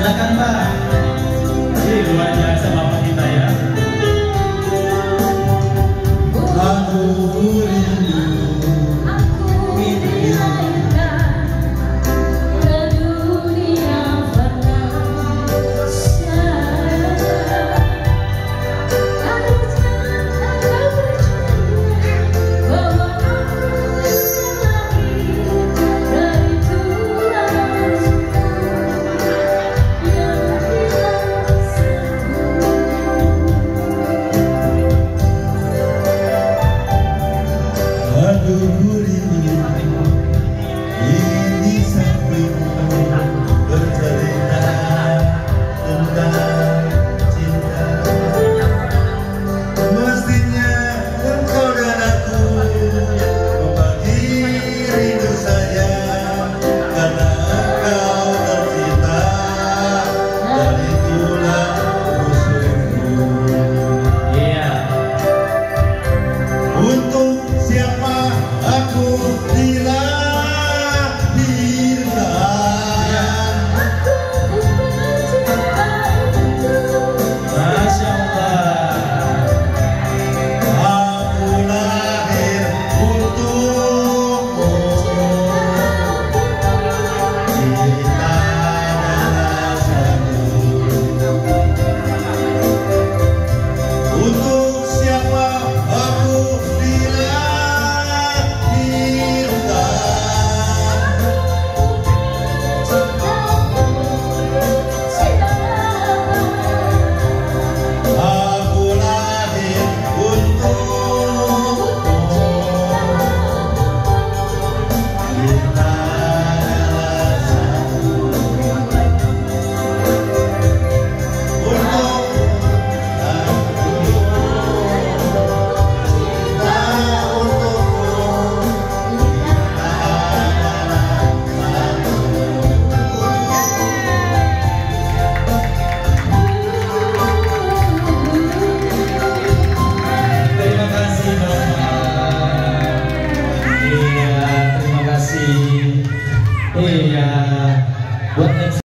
silakan Pak. Jadi luar biasa Bapak. you.